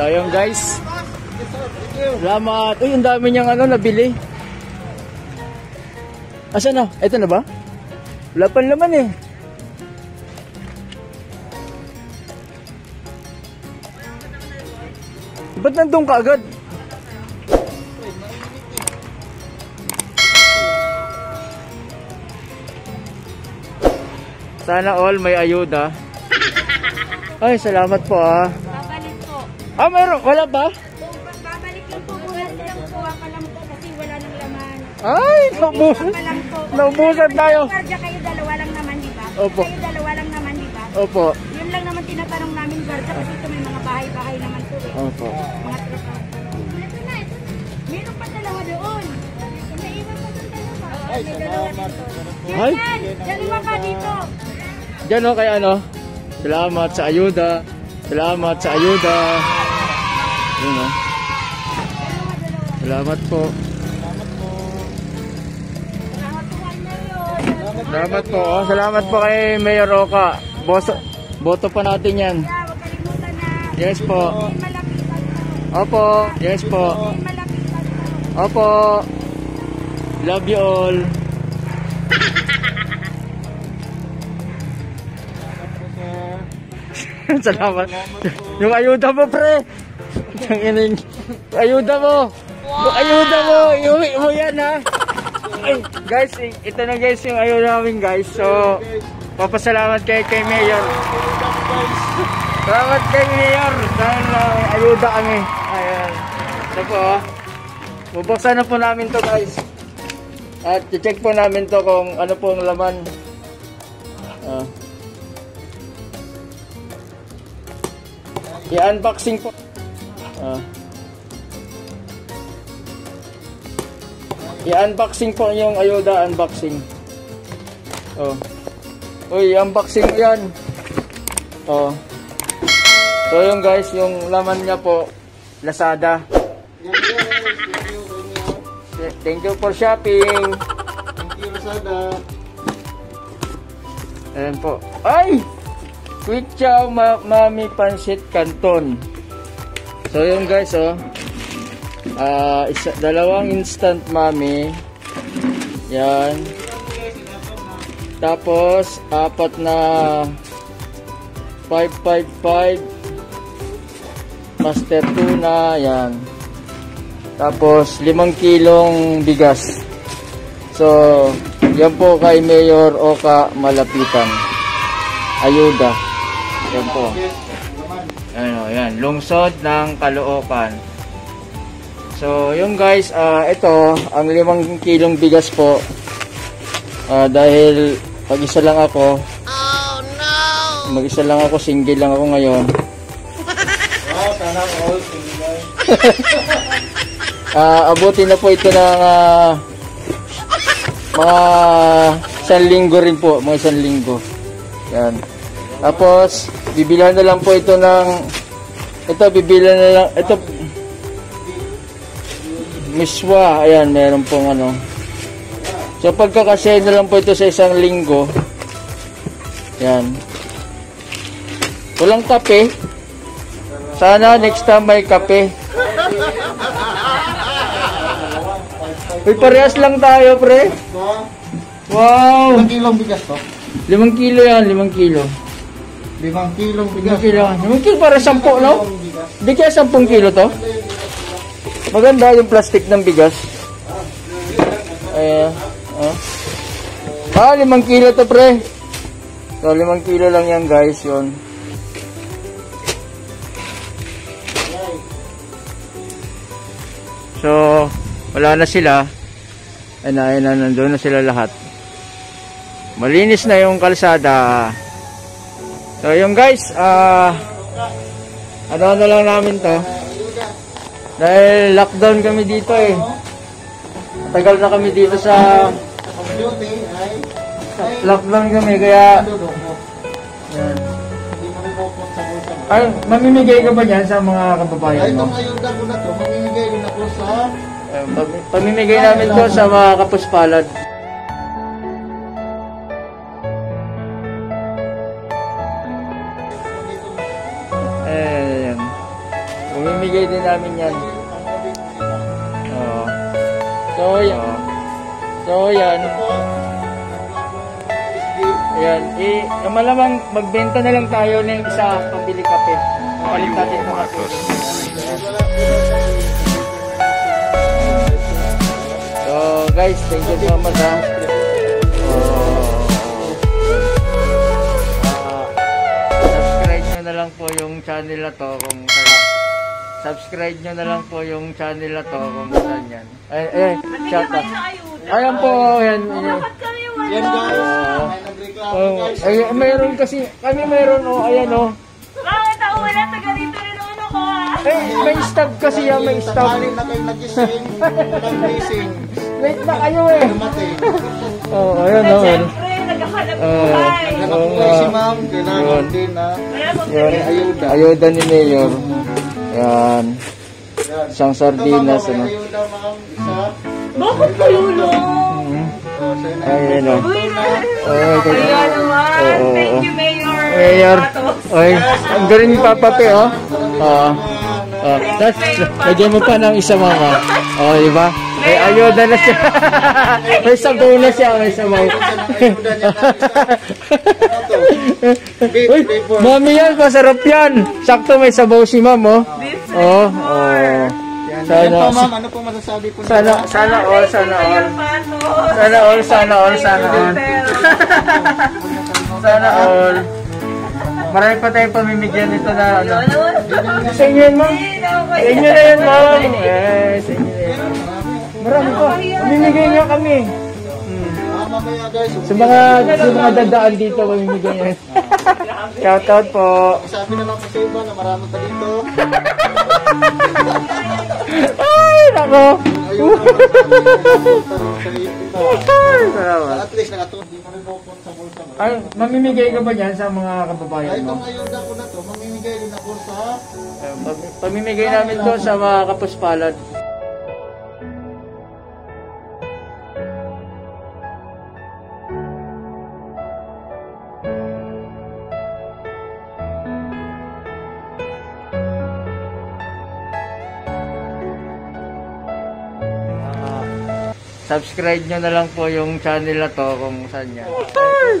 So, yun guys. Salamat. Uy, ang dami niyang ano, nabili. Asa na? Ito na ba? Wala pa naman eh. Ba't nandun ka agad? Sana all may ayuda. Ay, salamat po ah. Po. Ah, meron. Wala ba? Babalik lang po. Bukas lang po. Akalam ko kasi wala nang laman. Ay, naubusan. Po. Naubusan tayo. Guardia kayo dalawa lang naman, di ba? Opo. Kayo dalawa lang naman, di ba? Opo. Yun lang naman tinatanong namin, guardia, kasi ito may mga bahay-bahay naman po eh. Opo. Mga tropa. Ito na, ito na. Meron pa dalawa doon. Naiwan pa doon dalawa. Ay, may dalawa dito. Ay. Yan, dalawa pa dito. Diyan o, kay ano? Salamat sa ayuda. Salamat sa ayuda. Yun o. Salamat po. Salamat po. Salamat po. Oh, salamat po kay Mayor Oka. Boso, boto pa natin yan. Yes po. Opo. Yes po. Opo. Love you all. Salamat. Yung ayuda mo, pre. Yung ining, ayuda mo. Yung ayuda mo. Iuwi mo yan, ha. Ay, guys, ito na guys yung ayuda namin, guys. So, papasalamat kay kay Mayor. Salamat kay Mayor. Dahil uh, ayuda kami. Ayan. Ito po. Bubuksan na po namin to guys. At check po namin to kung ano po ang laman. Ah. I-unboxing po. Ah. I-unboxing po yung ayuda, unboxing. Oh. Uy, unboxing mo yan. Oh. So yung guys, yung laman niya po, Lazada. Thank you for shopping. Thank you, Lazada. Ayan po. Ay! Quick Chow ma Mami Pansit Canton. So yun guys oh. Ah, isa, dalawang instant mami. Yan. Tapos apat na 555 Master tuna, yan. Tapos limang kilong bigas. So, yan po kay Mayor Oka Malapitan. Ayuda. Yan po. Ano, yan. Lungsod ng Caloocan. So, yung guys, ah ito, ang limang kilong bigas po. Ah, dahil pag-isa lang ako. Oh, no! Mag-isa lang ako, single lang ako ngayon. Wow, sana all. Single. Ah, abutin na po ito ng ah, mga isang linggo rin po, mga isang linggo. Yan. Tapos, bibilan na lang po ito ng ito, bibilan na lang ito miswa, ayan, meron pong ano. So, pagkakasya na lang po ito sa isang linggo. Yan. Walang kape. Sana next time may kape. Uy, parehas lang tayo, pre. Wow! ilang kilong bigas to? Limang kilo yan, limang kilo. Limang kilong bigas. Limang kilo. Limang kilo para sampo, no? Kilong bigas. Di kaya sampung kilo to? Maganda yung plastic ng bigas. Ayan. Oh. Ah, limang kilo to, pre. So, limang kilo lang yan, guys, yun. So, wala na sila. Ayun na, ayun na, nandun na sila lahat. Malinis na yung kalsada. So, yung guys, ah, ano-ano lang namin to. Dahil lockdown kami dito eh. Tagal na kami dito sa ay lockdown kami kaya yan. Ay, mamimigay ka ba yan sa mga Ay, kababayan mo? itong ayuda ko na to, mamimigay rin ako sa pam- Pamimigay namin to sa mga kapuspalad. Pamimigay din namin yan. Oo. So, yan. So, yan. Ayan. Eh, malamang magbenta na lang tayo ng isa pambili kape. Palit natin ito kape. So, guys, thank you so much ha. Ah, subscribe na lang po yung channel na to kung saan. Subscribe nyo na lang po yung channel na to kung saan yan. Ay, eh, shout out. Ayan po, yan. yan. Bakit kami wala? Yan guys, Oh, guys. ay, mayroon kasi, kami mayroon, oh, ayan, oh. Bakit ako wala? Taga rito rin ano ko ah. Eh, may stop kasi yan, may stop. Tanghali na kayo nagising, nag-missing, Late na kayo eh. dumating. Oh, ayan, oh. ayan. syempre, naghahanap Ah. buhay. Si ma'am, Yun. kailangan din na pong Yun, ayuda. ayuda ni Mayor. Yan. Isang sardinas, ano. Bakit kayo. Uy, Oh, ito. Kaya naman. Thank you, Mayor. Mayor. Oy, ang galing ni Papa Pe, oh. Oo. Oh, tapos, lagyan mo pa ng isa mama. Oh, di ba? May ayuda na siya. may sabaw na siya, may sabaw. Uy, mami yan, masarap yan. Sakto may sabaw si ma'am, oh. Oh, oh. Yan Sana, po ma'am, ano po masasabi po sana, nila? sana all, sana all. Sana all, sana all, sana all. Sana all. Marami pa tayong pamimigyan nito na ano. Sa inyo yan, ma'am. Sa inyo na yan, ma'am. Eh, sa inyo na yan. Marami pa. Pamimigay niyo kami. Ah, mamaya guys, Sa mga, sa mga dadaan dito, pamimigay niyo. Shoutout po. sabi na lang po sa iba na marami pa dito. Ay, nako. Ayun. Ay, salamat. At least nakatulog, di mo rin po sa bulsa. Ay, mamimigay ka ba dyan sa mga kababayan Ay, mo? itong ayuda ko na to, mamimigay din ako sa pam- Pamimigay namin to sa mga kapuspalad. Subscribe nyo na lang po yung channel na to kung saan yan. Ay.